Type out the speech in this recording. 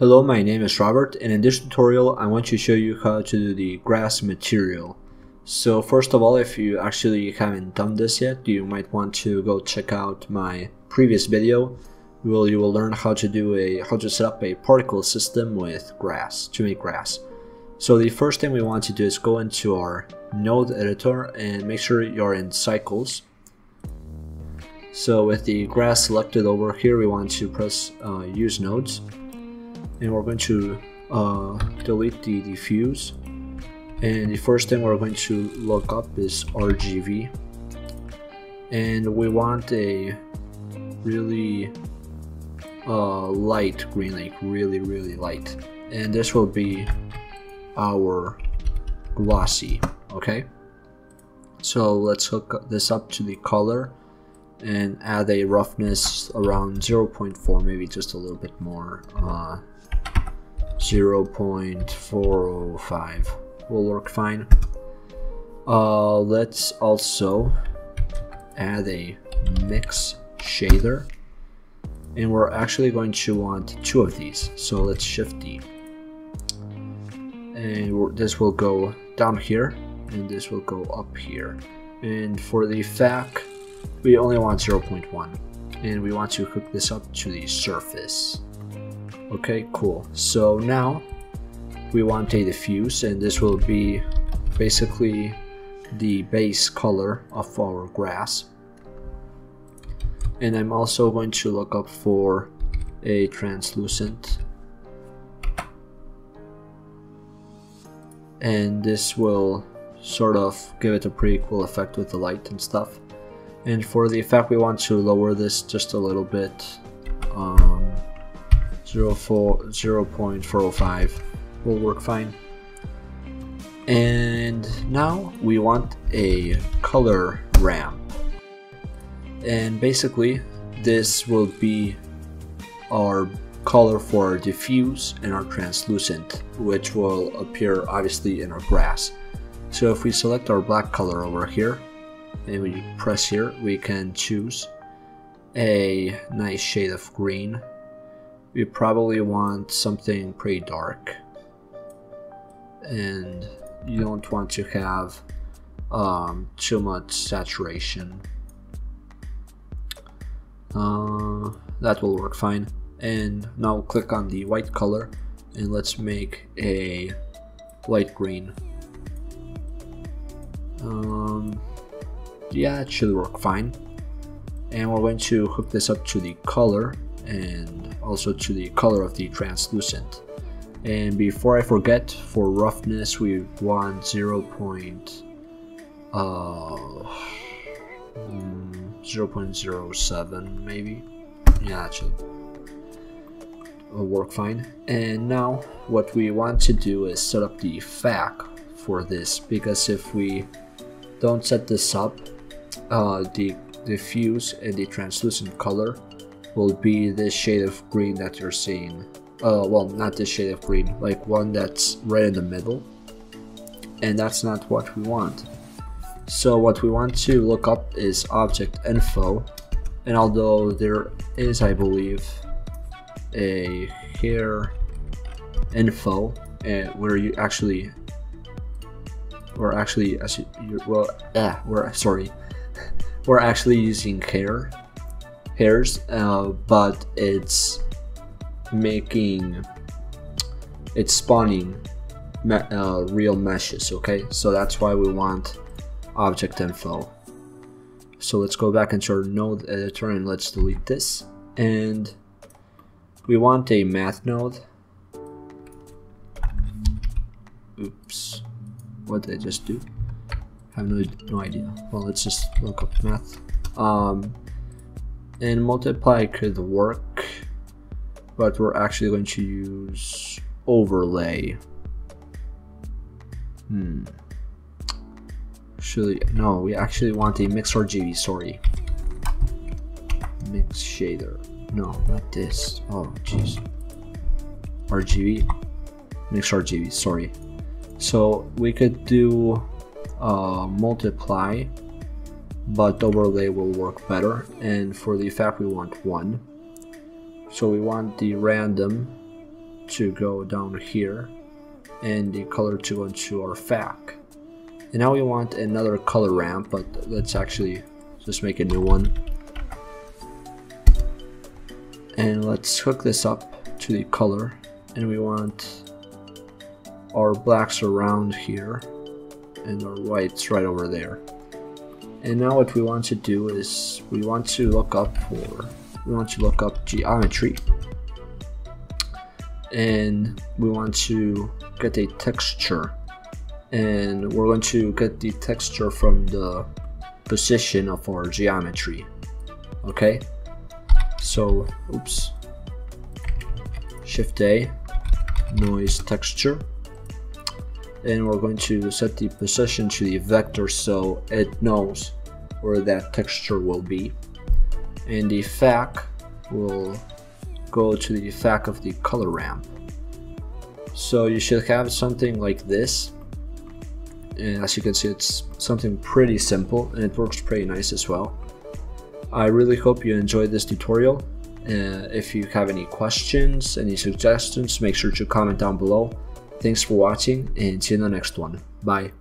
Hello, my name is Robert and in this tutorial I want to show you how to do the grass material. So first of all, if you actually haven't done this yet, you might want to go check out my previous video where you will learn how to do a how to set up a particle system with grass to make grass. So the first thing we want to do is go into our node editor and make sure you're in cycles. So with the grass selected over here, we want to press uh, use nodes and we're going to uh, delete the diffuse. And the first thing we're going to look up is RGB and we want a really uh, light green like really really light. And this will be our glossy okay? So let's hook this up to the color and add a roughness around 0.4 maybe just a little bit more uh, 0.405 will work fine. Uh, let's also add a mix shader. And we're actually going to want two of these. So let's shift D. And this will go down here and this will go up here. And for the FAC we only want 0.1 and we want to hook this up to the surface okay cool. So now we want a diffuse and this will be basically the base color of our grass. And I'm also going to look up for a translucent. And this will sort of give it a pretty cool effect with the light and stuff. And for the effect we want to lower this just a little bit um, 0, 0 0.405 will work fine. And now we want a color ramp and basically this will be our color for our diffuse and our translucent which will appear obviously in our grass. So if we select our black color over here and we press here we can choose a nice shade of green we probably want something pretty dark. And you don't want to have um, too much saturation. Uh, that will work fine. And now click on the white color and let's make a light green. Um, yeah it should work fine. And we're going to hook this up to the color and also to the color of the translucent and before I forget for roughness we want 0. Point, uh, mm, 0 0.07 maybe yeah actually work fine and now what we want to do is set up the FAC for this because if we don't set this up uh, the diffuse and the translucent color will be this shade of green that you're seeing. Uh, well not this shade of green like one that's right in the middle. And that's not what we want. So what we want to look up is object info. And although there is I believe a hair info uh, where you actually we're actually as you, well yeah we're sorry. We're actually using hair hairs uh, but it's making it's spawning me uh, real meshes okay? So that's why we want object info. So let's go back into our node editor and let's delete this. And we want a math node. Oops. What did I just do? I have no, no idea. Well let's just look up math. Um, and multiply could work but we're actually going to use overlay. Hmm. Actually, no, we actually want a mix RGB, sorry. Mix shader. No, not this. Oh, jeez. RGB. Mix RGB, sorry. So we could do uh, multiply, but overlay will work better. And for the effect, we want one. So we want the random to go down here and the color to go into our FAC. And now we want another color ramp, but let's actually just make a new one. And let's hook this up to the color and we want our blacks around here and our whites right over there. And now what we want to do is we want to look up for we want to look up geometry. And we want to get a texture. And we're going to get the texture from the position of our geometry. Okay? So oops. Shift A noise texture and we're going to set the position to the vector so it knows where that texture will be. And the FAC will go to the FAC of the color ramp so you should have something like this. And as you can see it's something pretty simple and it works pretty nice as well. I really hope you enjoyed this tutorial. Uh, if you have any questions any suggestions make sure to comment down below Thanks for watching and see you in the next one. Bye.